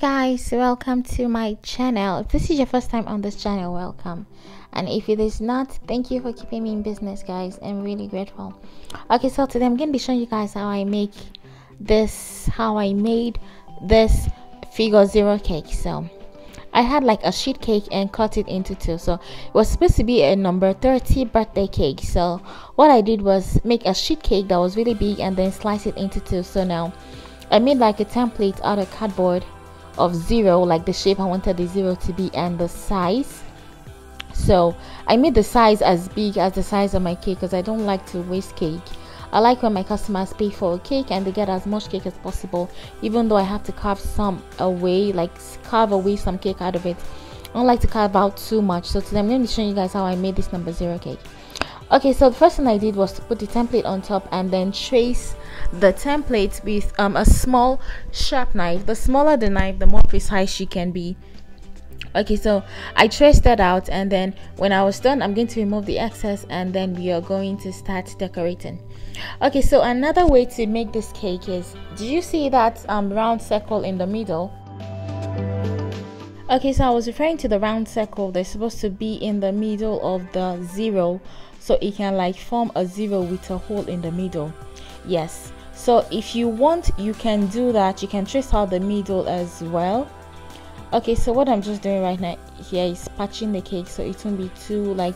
guys welcome to my channel if this is your first time on this channel welcome and if it is not thank you for keeping me in business guys i'm really grateful okay so today i'm going to be showing you guys how i make this how i made this figure zero cake so I had like a sheet cake and cut it into two. So it was supposed to be a number 30 birthday cake. So what I did was make a sheet cake that was really big and then slice it into two. So now I made like a template out of cardboard of zero like the shape I wanted the zero to be and the size. So I made the size as big as the size of my cake because I don't like to waste cake. I like when my customers pay for a cake and they get as much cake as possible even though I have to carve some away like carve away some cake out of it. I don't like to carve out too much. So today I'm going to showing you guys how I made this number zero cake. Okay so the first thing I did was to put the template on top and then trace the template with um, a small sharp knife. The smaller the knife the more precise she can be. Okay so i traced that out and then when i was done i'm going to remove the excess and then we are going to start decorating. Okay so another way to make this cake is do you see that um, round circle in the middle? Okay so i was referring to the round circle. That's supposed to be in the middle of the zero so it can like form a zero with a hole in the middle. Yes so if you want you can do that. You can trace out the middle as well. Okay so what i'm just doing right now here is patching the cake so it won't be too like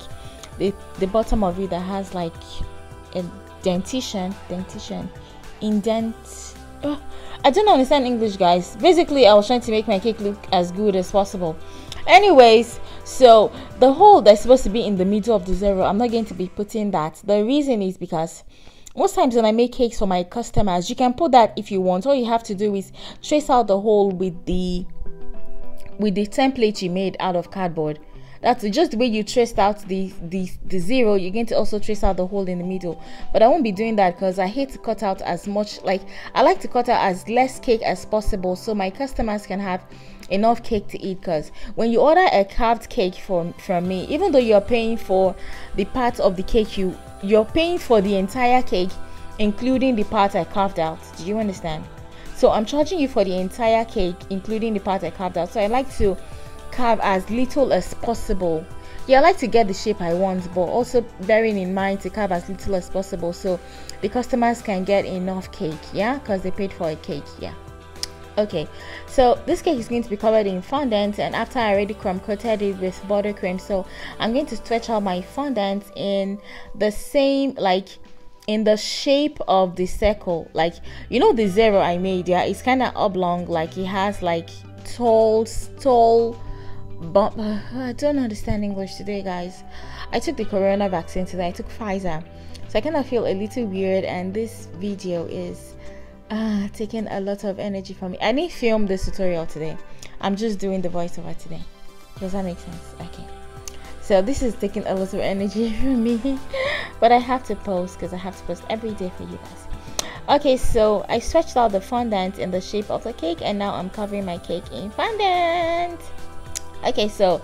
the the bottom of it that has like a dentition dentition indent. Oh, i don't understand english guys. Basically i was trying to make my cake look as good as possible. Anyways so the hole that's supposed to be in the middle of the zero i'm not going to be putting that. The reason is because most times when I make cakes for my customers, you can put that if you want. All you have to do is trace out the hole with the with the template you made out of cardboard. That's just the way you traced out the, the the zero. You're going to also trace out the hole in the middle. But I won't be doing that because I hate to cut out as much. Like I like to cut out as less cake as possible so my customers can have enough cake to eat because when you order a carved cake from from me even though you're paying for the part of the cake you you're paying for the entire cake including the part i carved out do you understand so i'm charging you for the entire cake including the part i carved out so i like to carve as little as possible. Yeah i like to get the shape i want but also bearing in mind to carve as little as possible so the customers can get enough cake yeah? Because they paid for a cake yeah. Okay so this cake is going to be covered in fondant and after i already crumb coated it with buttercream so i'm going to stretch out my fondant in the same like in the shape of the circle. Like you know the zero i made yeah? It's kind of oblong like it has like tall tall but i don't understand english today guys i took the corona vaccine today i took pfizer so i kind of feel a little weird and this video is uh, taking a lot of energy from me. I didn't film this tutorial today. I'm just doing the voiceover today. Does that make sense? Okay. So this is taking a lot of energy from me, but I have to post because I have to post every day for you guys. Okay, so I stretched out the fondant in the shape of the cake, and now I'm covering my cake in fondant. Okay, so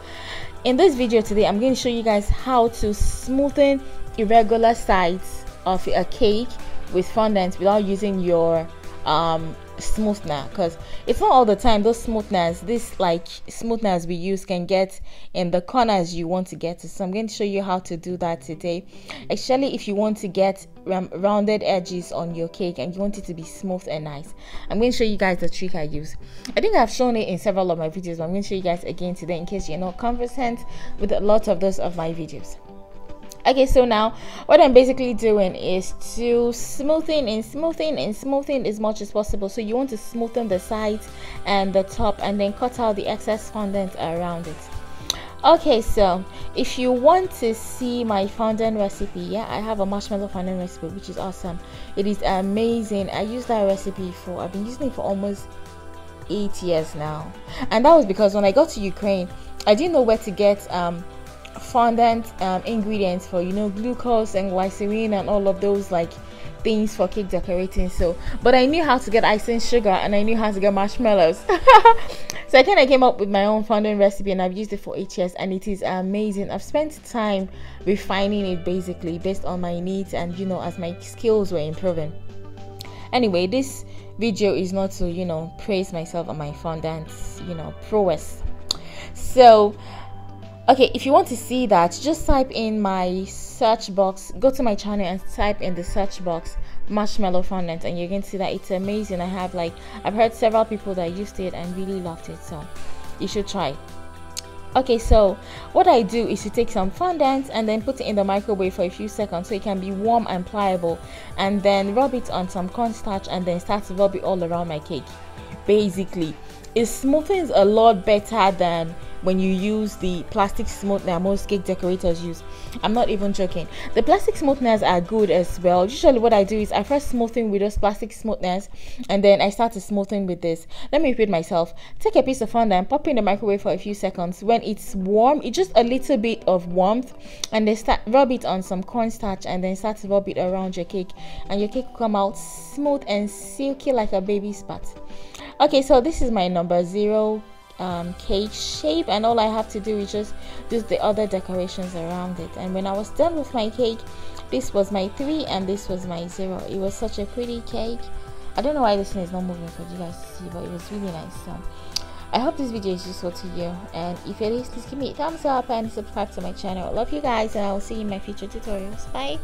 in this video today, I'm going to show you guys how to smoothen irregular sides of a cake with fondant without using your um smootheners because it's not all the time those smootheners this like smootheners we use can get in the corners you want to get to. So i'm going to show you how to do that today. Especially if you want to get rounded edges on your cake and you want it to be smooth and nice. I'm going to show you guys the trick i use. I think i've shown it in several of my videos but i'm going to show you guys again today in case you're not conversant with a lot of those of my videos okay so now what i'm basically doing is to smoothing and smoothing and smoothing as much as possible. So you want to smoothen the sides and the top and then cut out the excess fondant around it. Okay so if you want to see my fondant recipe yeah i have a marshmallow fondant recipe which is awesome. It is amazing. I use that recipe for i've been using it for almost eight years now. And that was because when i got to ukraine i didn't know where to get um fondant um, ingredients for you know glucose and glycerin and all of those like things for cake decorating so. But i knew how to get icing sugar and i knew how to get marshmallows. So i kind of came up with my own fondant recipe and i've used it for eight years and it is amazing. I've spent time refining it basically based on my needs and you know as my skills were improving. Anyway this video is not to you know praise myself on my fondant you know prowess. So okay if you want to see that just type in my search box. Go to my channel and type in the search box marshmallow fondant and you're going to see that it's amazing. I have like i've heard several people that used it and really loved it so you should try okay so what i do is to take some fondant and then put it in the microwave for a few seconds so it can be warm and pliable and then rub it on some cornstarch and then start to rub it all around my cake. Basically it smoothens a lot better than when you use the plastic smootheners most cake decorators use. I'm not even joking. The plastic smootheners are good as well. Usually what i do is i first smoothing with those plastic smootheners and then i start to smoothing with this. Let me repeat myself. Take a piece of fondant pop in the microwave for a few seconds. When it's warm it's just a little bit of warmth and then start rub it on some cornstarch and then start to rub it around your cake and your cake will come out smooth and silky like a baby's butt. Okay so this is my number zero um, cake shape and all I have to do is just do the other decorations around it. And when I was done with my cake this was my 3 and this was my 0 it was such a pretty cake. I don't know why this thing is not moving for you guys to see but it was really nice. So I hope this video is useful to you. And if it is please give me a thumbs up and subscribe to my channel. Love you guys and I will see you in my future tutorials. Bye